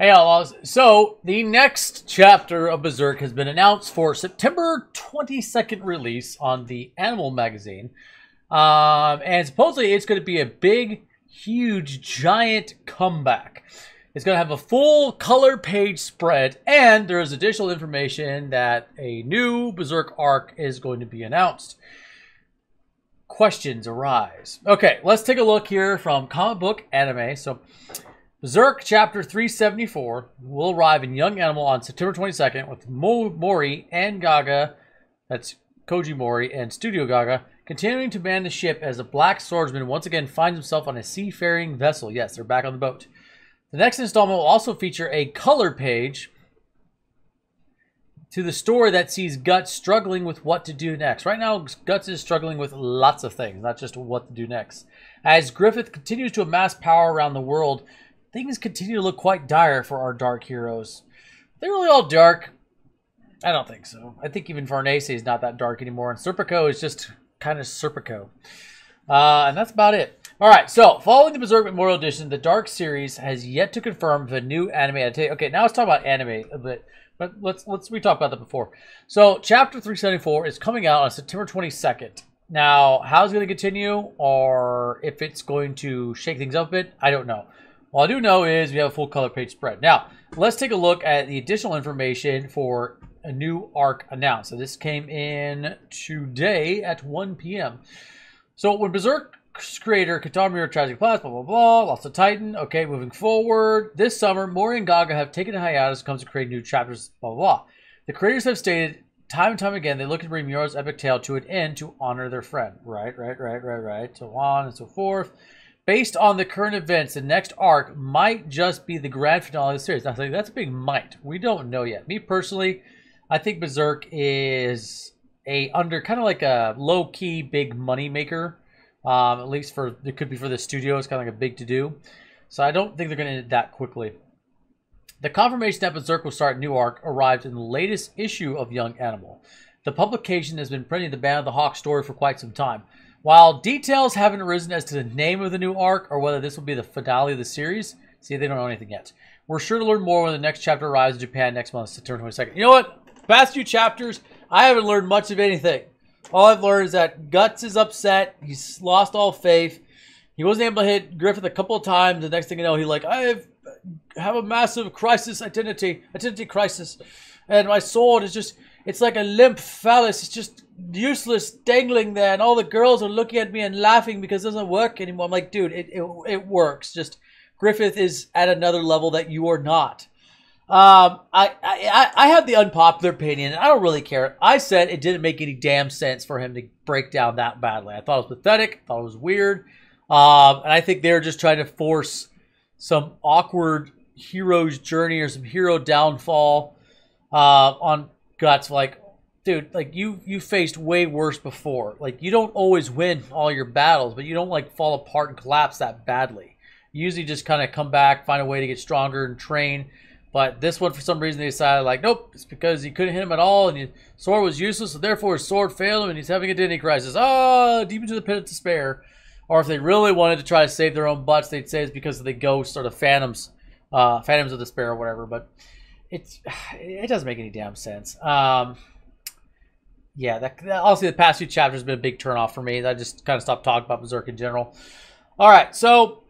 Hey Outlaws, so the next chapter of Berserk has been announced for September 22nd release on the Animal magazine. Um, and supposedly it's going to be a big, huge, giant comeback. It's going to have a full color page spread, and there is additional information that a new Berserk arc is going to be announced. Questions arise. Okay, let's take a look here from comic book anime. So, Berserk Chapter 374 will arrive in Young Animal on September 22nd with Mo- Mori and Gaga, that's Koji Mori and Studio Gaga, continuing to man the ship as the Black Swordsman once again finds himself on a seafaring vessel. Yes, they're back on the boat. The next installment will also feature a color page to the story that sees Guts struggling with what to do next. Right now, Guts is struggling with lots of things, not just what to do next. As Griffith continues to amass power around the world, things continue to look quite dire for our dark heroes. They're really all dark. I don't think so. I think even Farnese is not that dark anymore, and Serpico is just kind of Serpico. Uh, and that's about it. All right, so following the Berserk Memorial Edition, the Dark series has yet to confirm the new anime adaptation. Okay, now let's talk about anime a bit, but let's let's we talked about that before. So, Chapter 374 is coming out on September 22nd. Now, how's it's going to continue, or if it's going to shake things up a bit, I don't know. All I do know is we have a full color page spread. Now, let's take a look at the additional information for a new arc announced. So this came in today at 1 p.m. So when Berserk creator Kitamura Tragic Plus, blah blah blah, lost a Titan. Okay, moving forward. This summer, Mori and Gaga have taken a hiatus and comes to create new chapters, blah blah blah. The creators have stated time and time again they look to bring Miura's epic tale to an end to honor their friend. Right, right, right, right, right. So on and so forth. Based on the current events, the next arc might just be the grand finale of the series. I think that's a big might. We don't know yet. Me personally, I think Berserk is a under kind of like a low key big money maker. Um, at least for it could be for the studio. It's kind of like a big to do. So I don't think they're going to end it that quickly. The confirmation that Berserk will start new arc arrived in the latest issue of Young Animal. The publication has been printing the Band of the Hawk story for quite some time. While details haven't arisen as to the name of the new arc or whether this will be the finale of the series, see, they don't know anything yet. We're sure to learn more when the next chapter arrives in Japan next month, September 22nd. You know what? Past few chapters, I haven't learned much of anything. All I've learned is that Guts is upset. He's lost all faith. He wasn't able to hit Griffith a couple of times. The next thing you know, he like, I have, have a massive crisis identity, identity crisis. And my sword is just, it's like a limp phallus. It's just useless dangling there. And all the girls are looking at me and laughing because it doesn't work anymore. I'm like, dude, it, it, it works. Just Griffith is at another level that you are not. Um, I, I I have the unpopular opinion. I don't really care. I said it didn't make any damn sense for him to break down that badly. I thought it was pathetic. I Thought it was weird. Um, and I think they're just trying to force some awkward hero's journey or some hero downfall uh, on guts. Like, dude, like you you faced way worse before. Like you don't always win all your battles, but you don't like fall apart and collapse that badly. You usually just kind of come back, find a way to get stronger and train. But this one, for some reason, they decided like, nope, it's because he couldn't hit him at all, and his sword was useless, so therefore his sword failed him, and he's having a identity crisis. Ah, deep into the pit of despair. Or if they really wanted to try to save their own butts, they'd say it's because of the ghosts or the phantoms, uh, phantoms of despair or whatever. But it's it doesn't make any damn sense. Um, yeah, that, that honestly, the past few chapters have been a big turnoff for me. I just kind of stopped talking about Berserk in general. All right, so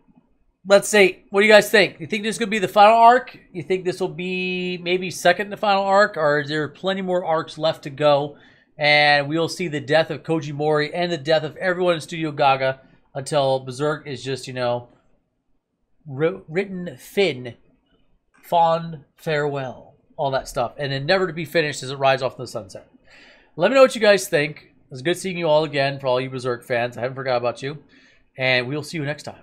let's see. What do you guys think? You think this is going to be the final arc? You think this will be maybe second the final arc, or is there plenty more arcs left to go? And we'll see the death of Koji Mori and the death of everyone in Studio Gaga until Berserk is just, you know, written thin, fond farewell, all that stuff, and then never to be finished as it rides off in the sunset. Let me know what you guys think. It was good seeing you all again for all you Berserk fans. I haven't forgot about you. And we'll see you next time.